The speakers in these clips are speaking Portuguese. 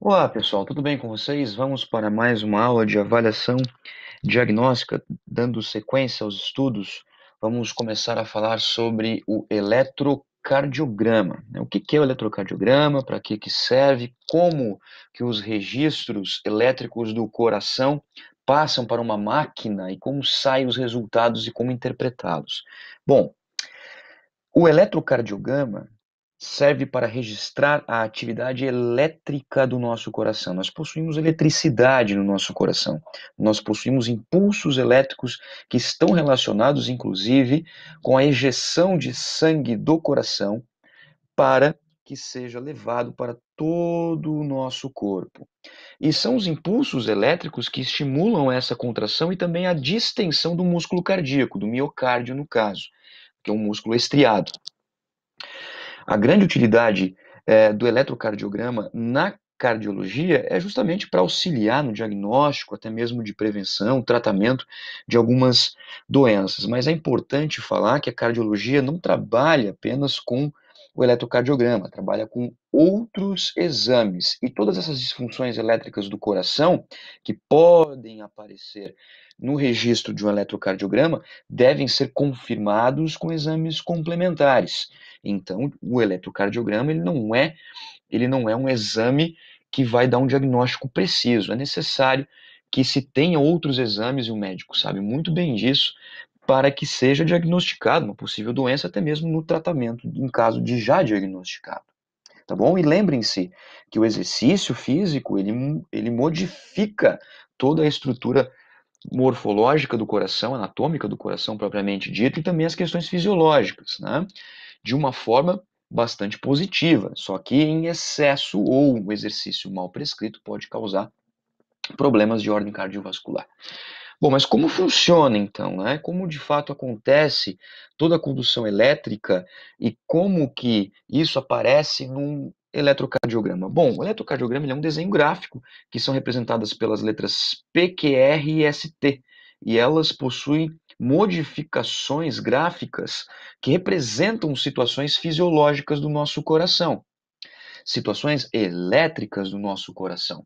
Olá, pessoal, tudo bem com vocês? Vamos para mais uma aula de avaliação diagnóstica, dando sequência aos estudos. Vamos começar a falar sobre o eletrocardiograma. O que é o eletrocardiograma? Para que, que serve? Como que os registros elétricos do coração passam para uma máquina e como saem os resultados e como interpretá-los? Bom, o eletrocardiograma serve para registrar a atividade elétrica do nosso coração. Nós possuímos eletricidade no nosso coração. Nós possuímos impulsos elétricos que estão relacionados, inclusive, com a ejeção de sangue do coração para que seja levado para todo o nosso corpo. E são os impulsos elétricos que estimulam essa contração e também a distensão do músculo cardíaco, do miocárdio no caso, que é um músculo estriado. A grande utilidade é, do eletrocardiograma na cardiologia é justamente para auxiliar no diagnóstico, até mesmo de prevenção, tratamento de algumas doenças. Mas é importante falar que a cardiologia não trabalha apenas com o eletrocardiograma, trabalha com outros exames. E todas essas disfunções elétricas do coração que podem aparecer no registro de um eletrocardiograma devem ser confirmados com exames complementares. Então, o eletrocardiograma ele não é ele não é um exame que vai dar um diagnóstico preciso. É necessário que se tenha outros exames e o médico sabe muito bem disso para que seja diagnosticado uma possível doença até mesmo no tratamento em caso de já diagnosticado. Tá bom? E lembrem-se que o exercício físico, ele, ele modifica toda a estrutura morfológica do coração, anatômica do coração propriamente dito, e também as questões fisiológicas, né? De uma forma bastante positiva, só que em excesso ou um exercício mal prescrito pode causar problemas de ordem cardiovascular. Bom, mas como funciona então, né? Como de fato acontece toda a condução elétrica e como que isso aparece num eletrocardiograma? Bom, o eletrocardiograma é um desenho gráfico que são representadas pelas letras P, Q, R e ST, e elas possuem modificações gráficas que representam situações fisiológicas do nosso coração, situações elétricas do nosso coração.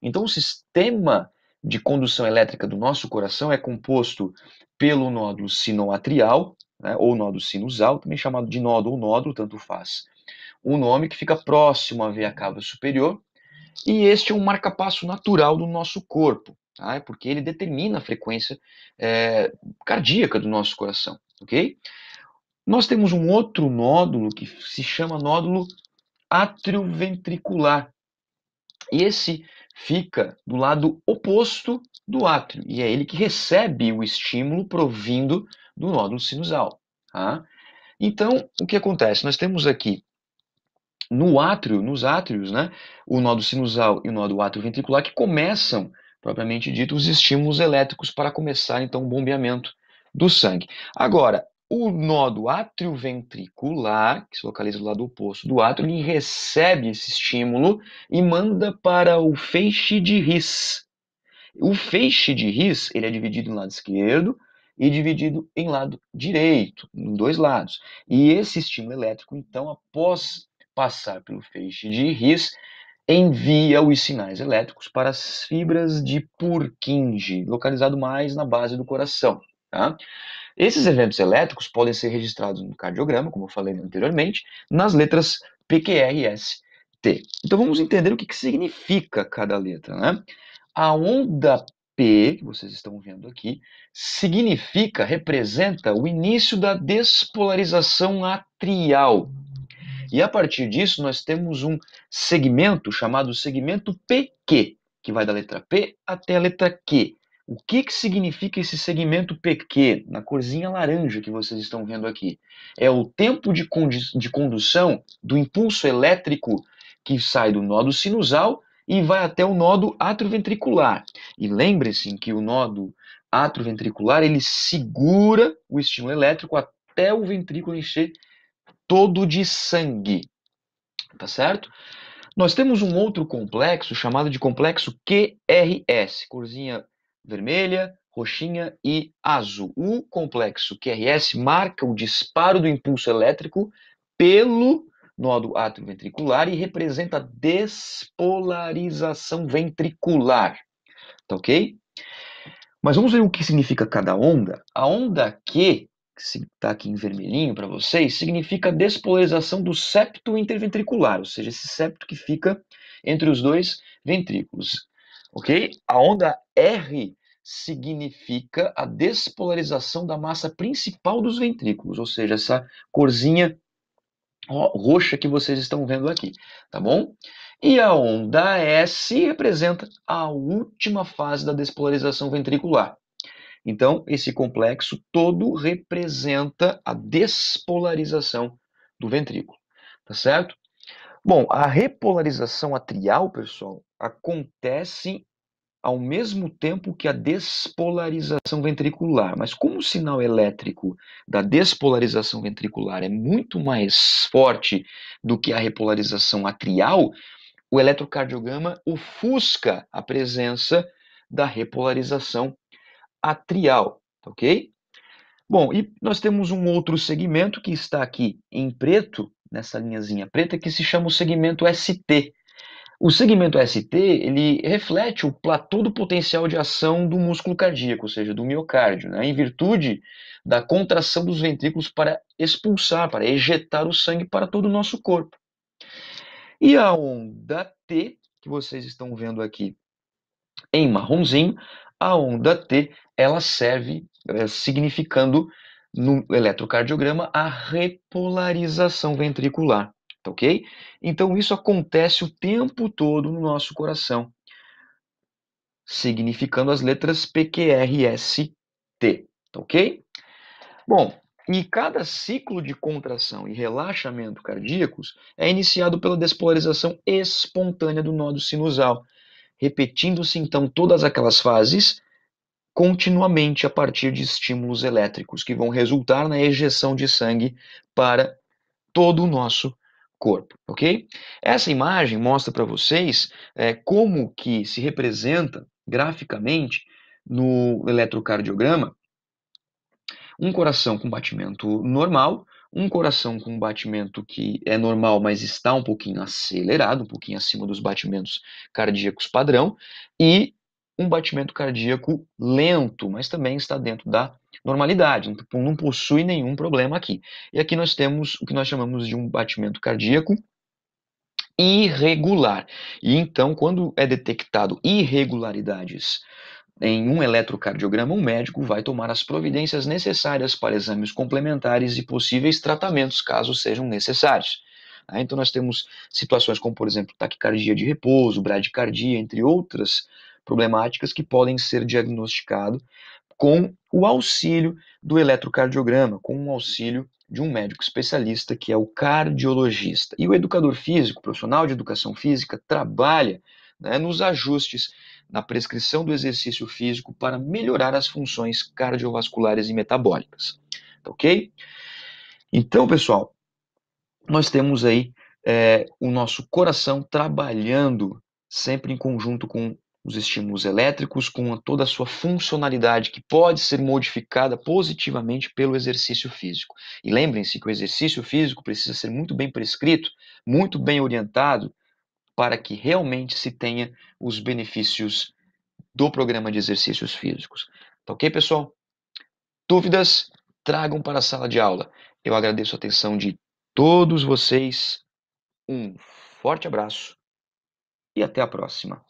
Então, o sistema de condução elétrica do nosso coração é composto pelo nódulo sinoatrial, né, ou nódulo sinusal, também chamado de nódulo ou nódulo, tanto faz. Um nome que fica próximo à veia cava superior, e este é um marcapasso natural do nosso corpo, tá? É porque ele determina a frequência é, cardíaca do nosso coração, ok? Nós temos um outro nódulo que se chama nódulo atrioventricular. E esse fica do lado oposto do átrio, e é ele que recebe o estímulo provindo do nódulo sinusal. Tá? Então, o que acontece? Nós temos aqui no átrio, nos átrios, né, o nódulo sinusal e o nódulo atrioventricular que começam, propriamente dito, os estímulos elétricos para começar então o bombeamento do sangue. Agora, o nodo atrioventricular, que se localiza do lado oposto do átrio, ele recebe esse estímulo e manda para o feixe de His. O feixe de His ele é dividido em lado esquerdo e dividido em lado direito, em dois lados. E esse estímulo elétrico, então, após passar pelo feixe de His, envia os sinais elétricos para as fibras de Purkinje, localizado mais na base do coração. Tá? Esses eventos elétricos podem ser registrados no cardiograma, como eu falei anteriormente, nas letras P, Q, R, S, T. Então vamos entender o que, que significa cada letra. Né? A onda P, que vocês estão vendo aqui, significa, representa o início da despolarização atrial. E a partir disso, nós temos um segmento chamado segmento PQ, que vai da letra P até a letra Q. O que, que significa esse segmento PQ, na corzinha laranja que vocês estão vendo aqui? É o tempo de, de condução do impulso elétrico que sai do nodo sinusal e vai até o nodo atrioventricular. E lembre-se que o nodo atrioventricular ele segura o estímulo elétrico até o ventrículo encher todo de sangue. Tá certo? Nós temos um outro complexo chamado de complexo QRS, corzinha vermelha, roxinha e azul. O complexo QRS marca o disparo do impulso elétrico pelo nodo atrioventricular e representa despolarização ventricular. Tá ok? Mas vamos ver o que significa cada onda. A onda Q, que está aqui em vermelhinho para vocês, significa a despolarização do septo interventricular, ou seja, esse septo que fica entre os dois ventrículos. Ok? A onda R significa a despolarização da massa principal dos ventrículos, ou seja, essa corzinha roxa que vocês estão vendo aqui, tá bom? E a onda S representa a última fase da despolarização ventricular. Então, esse complexo todo representa a despolarização do ventrículo, tá certo? Bom, a repolarização atrial, pessoal, acontece ao mesmo tempo que a despolarização ventricular. Mas como o sinal elétrico da despolarização ventricular é muito mais forte do que a repolarização atrial, o eletrocardiograma ofusca a presença da repolarização atrial, ok? Bom, e nós temos um outro segmento que está aqui em preto, nessa linhazinha preta, que se chama o segmento ST, o segmento ST ele reflete o platô do potencial de ação do músculo cardíaco, ou seja, do miocárdio, né, em virtude da contração dos ventrículos para expulsar, para ejetar o sangue para todo o nosso corpo. E a onda T, que vocês estão vendo aqui em marronzinho, a onda T ela serve é, significando no eletrocardiograma a repolarização ventricular. Tá ok? Então isso acontece o tempo todo no nosso coração, significando as letras PQRST. Tá ok? Bom, e cada ciclo de contração e relaxamento cardíacos é iniciado pela despolarização espontânea do nodo sinusal, repetindo-se então todas aquelas fases continuamente a partir de estímulos elétricos que vão resultar na ejeção de sangue para todo o nosso corpo, ok? Essa imagem mostra para vocês é, como que se representa graficamente no eletrocardiograma um coração com batimento normal, um coração com batimento que é normal, mas está um pouquinho acelerado, um pouquinho acima dos batimentos cardíacos padrão, e um batimento cardíaco lento, mas também está dentro da normalidade, não possui nenhum problema aqui. E aqui nós temos o que nós chamamos de um batimento cardíaco irregular. E então, quando é detectado irregularidades em um eletrocardiograma, um médico vai tomar as providências necessárias para exames complementares e possíveis tratamentos, caso sejam necessários. Tá? Então, nós temos situações como, por exemplo, taquicardia de repouso, bradicardia, entre outras problemáticas que podem ser diagnosticadas com o auxílio do eletrocardiograma, com o auxílio de um médico especialista que é o cardiologista. E o educador físico, profissional de educação física, trabalha né, nos ajustes na prescrição do exercício físico para melhorar as funções cardiovasculares e metabólicas. Tá ok? Então, pessoal, nós temos aí é, o nosso coração trabalhando sempre em conjunto com os estímulos elétricos com toda a sua funcionalidade que pode ser modificada positivamente pelo exercício físico. E lembrem-se que o exercício físico precisa ser muito bem prescrito, muito bem orientado, para que realmente se tenha os benefícios do programa de exercícios físicos. Tá ok, pessoal? Dúvidas? Tragam para a sala de aula. Eu agradeço a atenção de todos vocês. Um forte abraço e até a próxima.